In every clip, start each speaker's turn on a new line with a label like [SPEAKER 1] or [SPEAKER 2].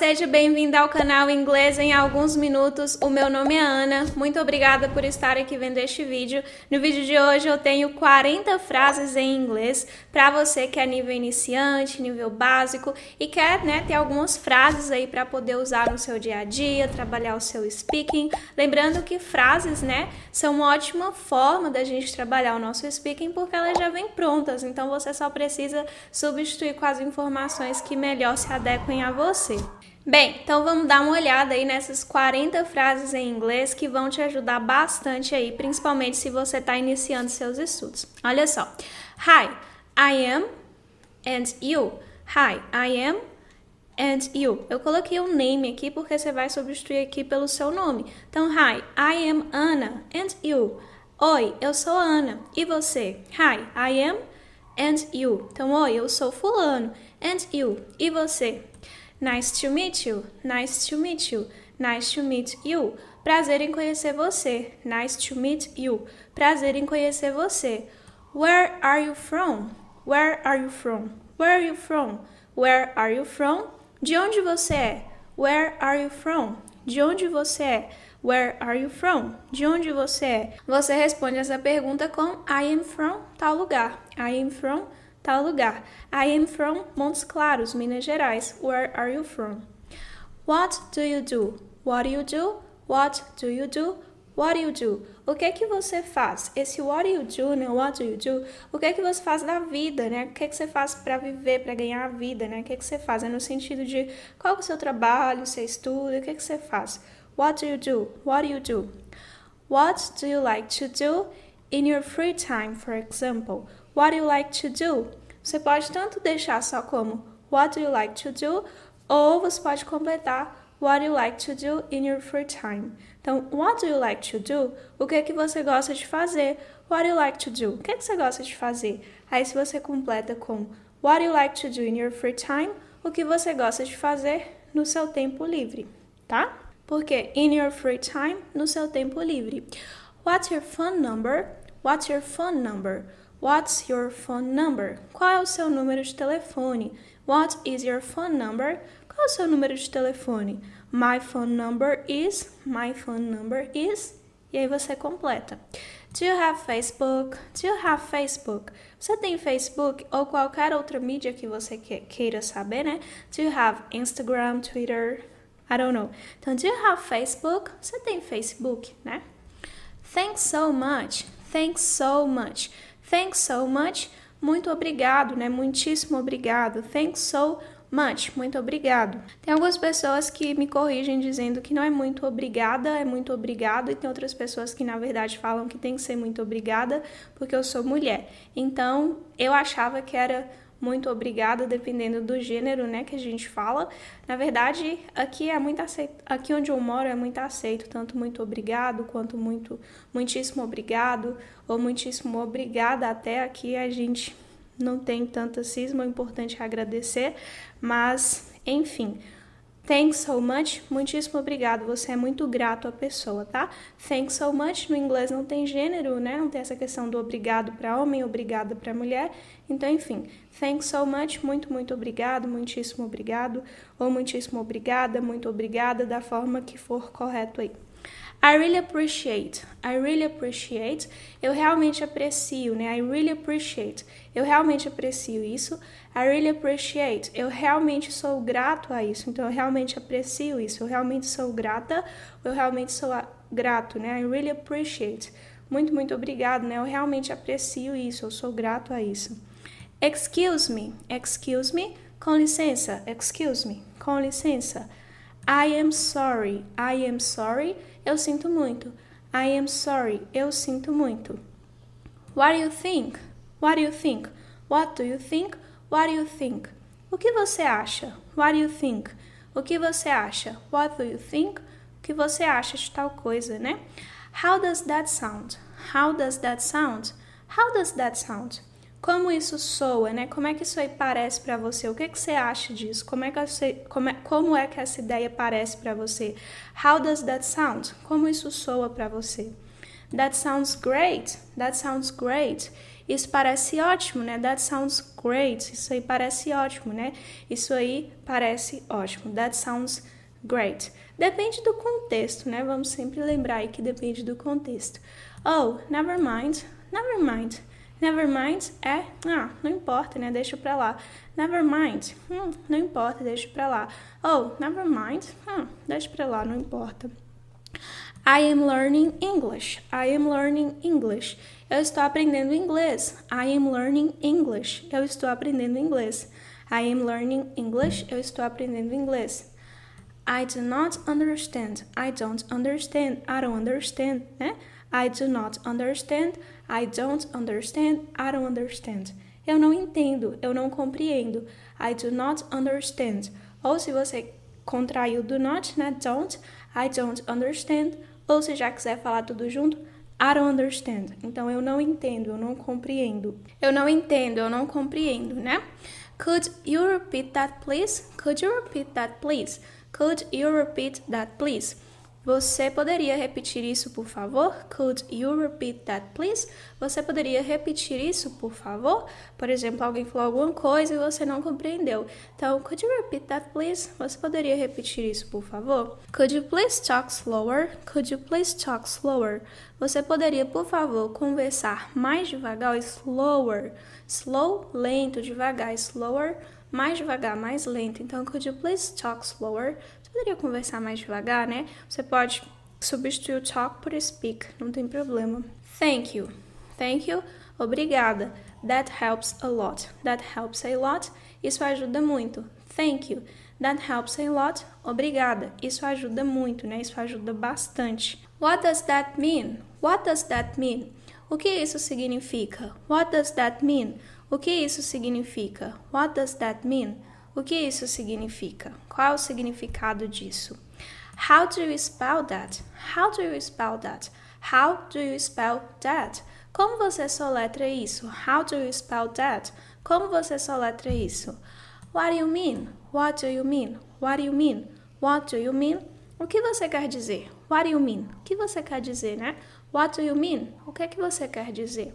[SPEAKER 1] seja bem-vinda ao canal Inglês em alguns minutos. O meu nome é Ana. Muito obrigada por estar aqui vendo este vídeo. No vídeo de hoje eu tenho 40 frases em inglês para você que é nível iniciante, nível básico e quer, né, ter algumas frases aí para poder usar no seu dia a dia, trabalhar o seu speaking. Lembrando que frases, né, são uma ótima forma da gente trabalhar o nosso speaking porque elas já vêm prontas. Então você só precisa substituir com as informações que melhor se adequem a você. Bem, então vamos dar uma olhada aí nessas 40 frases em inglês que vão te ajudar bastante aí, principalmente se você está iniciando seus estudos. Olha só. Hi, I am and you. Hi, I am and you. Eu coloquei um name aqui porque você vai substituir aqui pelo seu nome. Então, hi, I am Anna and you. Oi, eu sou Ana. E você? Hi, I am and you. Então, oi, eu sou fulano. And you. E você? Nice to meet you. Nice to meet you. Nice to meet you. Prazer em conhecer você. Nice to meet you. Prazer em conhecer você. Where are you from? Where are you from? Where are you from? Where are you from? De onde você é? Where are you from? De onde você é? Where are you from? De onde você é? Você responde essa pergunta com I am from tal lugar. I am from tal lugar. I am from Montes Claros, Minas Gerais. Where are you from? What do you do? What do you do? What do you do? What do you do? O que é que você faz? Esse what do you do, né? What do you do? O que é que você faz da vida, né? O que é que você faz para viver, para ganhar a vida, né? O que é que você faz? É no sentido de qual é o seu trabalho, você estuda, o que é que você faz? What do you do? What do you do? What do you like to do in your free time, for example? What do you like to do? Você pode tanto deixar só como What do you like to do? Ou você pode completar What do you like to do in your free time? Então, what do you like to do? O que é que você gosta de fazer? What do you like to do? O que é que você gosta de fazer? Aí, se você completa com What do you like to do in your free time? O que você gosta de fazer no seu tempo livre, tá? Porque in your free time, no seu tempo livre. What's your phone number? What's your phone number? What's your phone number? Qual é o seu número de telefone? What is your phone number? Qual é o seu número de telefone? My phone number is. My phone number is. E aí você completa. Do you have Facebook? Do you have Facebook? Você tem Facebook ou qualquer outra mídia que você queira saber, né? Do you have Instagram, Twitter? I don't know. Então, do you have Facebook? Você tem Facebook, né? Thanks so much. Thanks so much. Thanks so much. Muito obrigado, né? Muitíssimo obrigado. Thanks so much. Muito obrigado. Tem algumas pessoas que me corrigem dizendo que não é muito obrigada, é muito obrigado, e tem outras pessoas que na verdade falam que tem que ser muito obrigada porque eu sou mulher. Então, eu achava que era muito obrigada, dependendo do gênero, né, que a gente fala. Na verdade, aqui é muito aceito, aqui onde eu moro é muito aceito, tanto muito obrigado quanto muito muitíssimo obrigado ou muitíssimo obrigada. Até aqui a gente não tem tanta cisma, é importante agradecer, mas enfim, Thanks so much, muitíssimo obrigado. Você é muito grato à pessoa, tá? Thanks so much no inglês não tem gênero, né? Não tem essa questão do obrigado para homem, obrigado para mulher. Então, enfim, thanks so much, muito, muito obrigado, muitíssimo obrigado, ou muitíssimo obrigada, muito obrigada, da forma que for correto aí. I really appreciate. I really appreciate. Eu realmente aprecio, né? I really appreciate. Eu realmente aprecio isso. I really appreciate. Eu realmente sou grato a isso. Então, eu realmente aprecio isso. Eu realmente sou grata. Eu realmente sou grato, né? I really appreciate. Muito, muito obrigado, né? Eu realmente aprecio isso. Eu sou grato a isso. Excuse me. Excuse me. Com licença. Excuse me. Com licença. I am sorry. I am sorry. Eu sinto muito. I am sorry. Eu sinto muito. What do you think? What do you think? What do you think? What do you think? O que você acha? What do you think? O que você acha? What do you think? O que você acha de tal coisa, né? How does that sound? How does that sound? How does that sound? Como isso soa, né? Como é que isso aí parece para você? O que, que você acha disso? Como é, que você, como, é, como é que essa ideia parece para você? How does that sound? Como isso soa para você? That sounds great. That sounds great. Isso parece ótimo, né? That sounds great. Isso aí parece ótimo, né? Isso aí parece ótimo. That sounds great. Depende do contexto, né? Vamos sempre lembrar aí que depende do contexto. Oh, never mind. Never mind. Never mind é, ah, não importa, né? Deixa pra lá. Never mind, hum, não importa, deixa pra lá. Oh, never mind, hum, deixa pra lá, não importa. I am learning English. I am learning English. Eu estou aprendendo inglês. I am learning English. Eu estou aprendendo inglês. I am learning English. Eu estou aprendendo inglês. I do not understand. I don't understand. I don't understand, né? I do not understand. I don't understand. I don't understand. Eu não entendo. Eu não compreendo. I do not understand. Ou se você contraiu do not, né? Don't. I don't understand. Ou se já quiser falar tudo junto, I don't understand. Então eu não entendo, eu não compreendo. Eu não entendo, eu não compreendo, né? Could you repeat that please? Could you repeat that please? Could you repeat that please? Você poderia repetir isso, por favor? Could you repeat that, please? Você poderia repetir isso, por favor? Por exemplo, alguém falou alguma coisa e você não compreendeu. Então, could you repeat that, please? Você poderia repetir isso, por favor? Could you please talk slower? Could you please talk slower? Você poderia, por favor, conversar mais devagar? Slower. Slow, lento, devagar. Slower, mais devagar, mais lento. Então, could you please talk slower? Poderia conversar mais devagar, né? Você pode substituir o talk por speak, não tem problema. Thank you. Thank you. Obrigada. That helps a lot. That helps a lot. Isso ajuda muito. Thank you. That helps a lot. Obrigada. Isso ajuda muito, né? Isso ajuda bastante. What does that mean? What does that mean? O que isso significa? What does that mean? O que isso significa? What does that mean? O que isso significa? Qual é o significado disso? How do you spell that? How do you spell that? How do you spell that? Como você soletra isso? How do you spell that? Como você soletra isso? What do you mean? What do you mean? What do you mean? What do you mean? O que você quer dizer? What do you mean? O que você quer dizer, né? What do you mean? O que é que você quer dizer?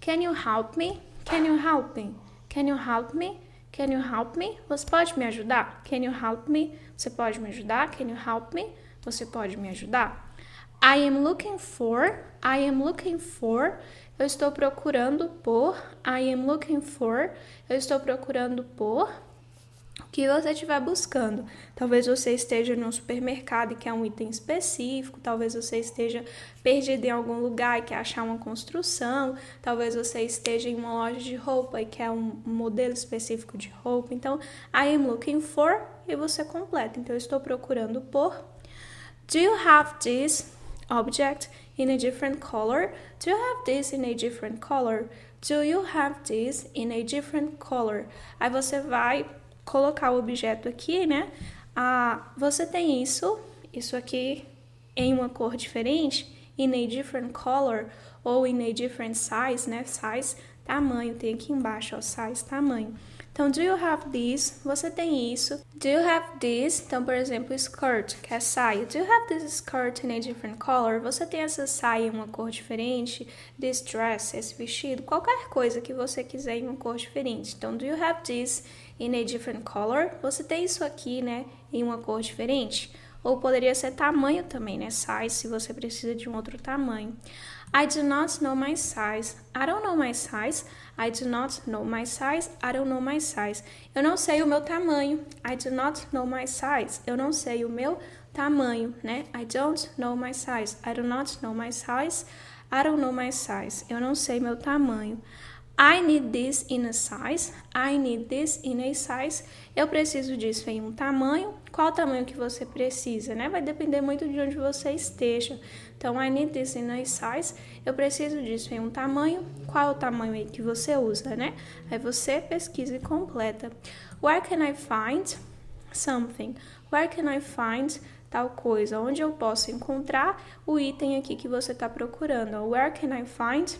[SPEAKER 1] Can you help me? Can you help me? Can you help me? Can you help me? Você pode me ajudar? Can you help me? Você pode me ajudar? Can you help me? Você pode me ajudar? I am looking for. I am looking for. Eu estou procurando por. I am looking for. Eu estou procurando por que você estiver buscando. Talvez você esteja no supermercado e quer um item específico, talvez você esteja perdido em algum lugar e quer achar uma construção, talvez você esteja em uma loja de roupa e quer um modelo específico de roupa. Então, I am looking for e você completa. Então, eu estou procurando por. Do you have this object in a different color? Do you have this in a different color? Do you have this in a different color? Aí você vai colocar o objeto aqui, né? Ah, você tem isso, isso aqui em uma cor diferente, in a different color ou in a different size, né? Size, tamanho, tem aqui embaixo, ó, size, tamanho. Então, do you have this? Você tem isso. Do you have this? Então, por exemplo, skirt, que é saia. Do you have this skirt in a different color? Você tem essa saia em uma cor diferente? This dress, esse vestido, qualquer coisa que você quiser em uma cor diferente. Então, do you have this in a different color. Você tem isso aqui, né, em uma cor diferente. Ou poderia ser tamanho também, né, size, se você precisa de um outro tamanho. I do not know my size. I don't know my size. I do not know my size. I don't know my size. Eu não sei o meu tamanho. I do not know my size. Eu não sei o meu tamanho, né? I don't know my size. I do not know my size. I don't know my size. Eu não sei meu tamanho. I need this in a size. I need this in a size. Eu preciso disso em um tamanho. Qual tamanho que você precisa, né? Vai depender muito de onde você esteja. Então, I need this in a size. Eu preciso disso em um tamanho. Qual o tamanho aí que você usa, né? Aí você pesquisa e completa. Where can I find something? Where can I find tal coisa? Onde eu posso encontrar o item aqui que você está procurando? Where can I find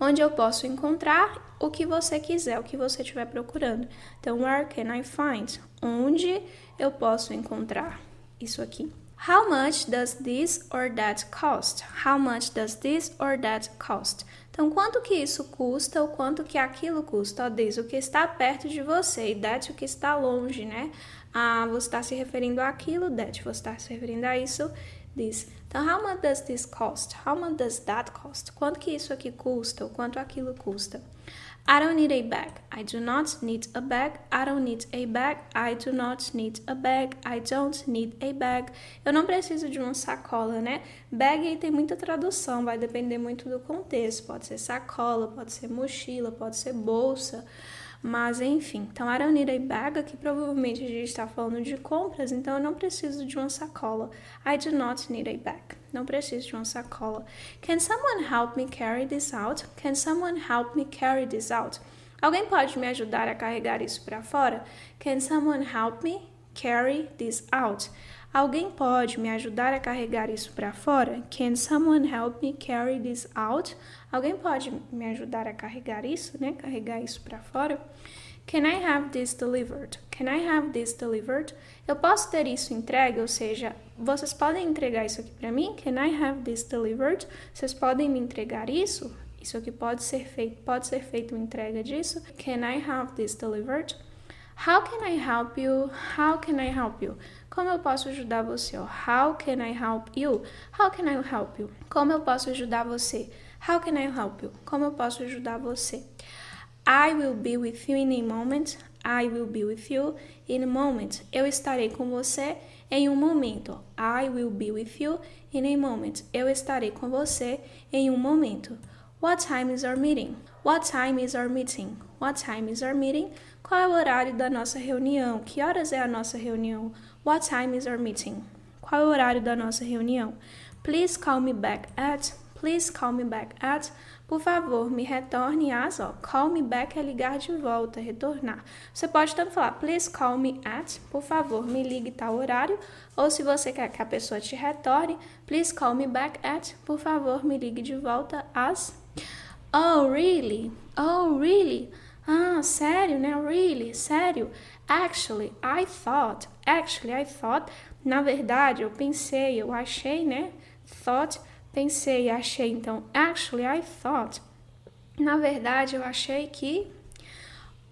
[SPEAKER 1] onde eu posso encontrar o que você quiser, o que você estiver procurando. Então, where can I find? Onde eu posso encontrar isso aqui? How much does this or that cost? How much does this or that cost? Então, quanto que isso custa ou quanto que aquilo custa? Diz o que está perto de você e that o que está longe, né? Ah, você está se referindo àquilo, that você está se referindo a isso, this. Então, how much does this cost? How much does that cost? Quanto que isso aqui custa ou quanto aquilo custa? I don't need a bag. I do not need a bag. I don't need a bag. I do not need a bag. I don't need a bag. Eu não preciso de uma sacola, né? Bag aí tem muita tradução, vai depender muito do contexto. Pode ser sacola, pode ser mochila, pode ser bolsa. Mas enfim, então I don't need a bag, aqui provavelmente a gente está falando de compras, então eu não preciso de uma sacola. I do not need a bag. Não preciso de uma sacola. Can someone help me carry this out? Can someone help me carry this out? Alguém pode me ajudar a carregar isso para fora? Can someone help me carry this out? Alguém pode me ajudar a carregar isso para fora? Can someone help me carry this out? Alguém pode me ajudar a carregar isso, né? Carregar isso para fora? Can I have this delivered? Can I have this delivered? Eu posso ter isso entregue, ou seja, vocês podem entregar isso aqui para mim? Can I have this delivered? Vocês podem me entregar isso? Isso aqui pode ser feito, pode ser feito uma entrega disso? Can I have this delivered? How can I help you? How can I help you? Como eu posso ajudar você? How can I help you? How can I help you? Como eu posso ajudar você? How can I help you? Como eu posso ajudar você? I will be with you in a moment. I will be with you in a moment. Eu estarei com você em um momento. I will be with you in a moment. Eu estarei com você em um momento. What time is our meeting? What time is our meeting? What time is our meeting? Qual é o horário da nossa reunião? Que horas é a nossa reunião? What time is our meeting? Qual é o horário da nossa reunião? Please call me back at. Please call me back at. Por favor, me retorne às. Ó, call me back é ligar de volta, retornar. Você pode tanto falar, please call me at. Por favor, me ligue tal horário. Ou se você quer que a pessoa te retorne, please call me back at. Por favor, me ligue de volta às. Oh, really? Oh, really? Ah, sério, né? Really? Sério? Actually, I thought. Actually, I thought. Na verdade, eu pensei, eu achei, né? Thought, pensei, achei. Então, actually, I thought. Na verdade, eu achei que.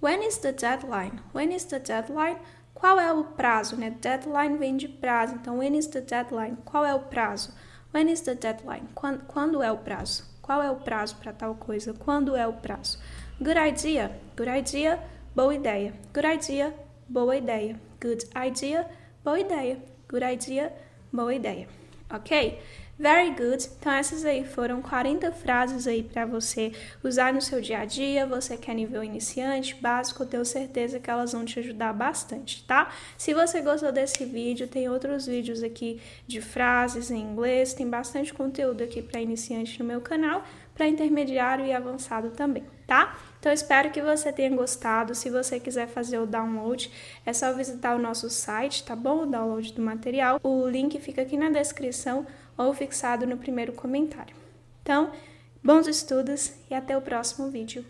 [SPEAKER 1] When is the deadline? When is the deadline? Qual é o prazo, né? Deadline vem de prazo. Então, when is the deadline? Qual é o prazo? When is the deadline? Quando, quando é o prazo? Qual é o prazo para tal coisa? Quando é o prazo? Good idea. Good idea. Boa ideia. Good idea. Boa ideia. Good idea. Boa ideia. Good idea. Boa ideia. Ok? Very good. Então essas aí foram 40 frases aí para você usar no seu dia a dia. Você que é nível iniciante, básico, tenho certeza que elas vão te ajudar bastante, tá? Se você gostou desse vídeo, tem outros vídeos aqui de frases em inglês, tem bastante conteúdo aqui para iniciante no meu canal, para intermediário e avançado também, tá? Então espero que você tenha gostado. Se você quiser fazer o download, é só visitar o nosso site, tá bom? O download do material. O link fica aqui na descrição ou fixado no primeiro comentário. Então, bons estudos e até o próximo vídeo.